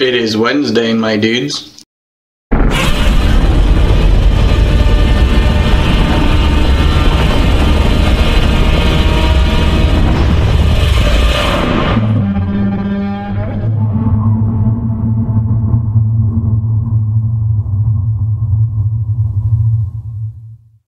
It is Wednesday, my dudes.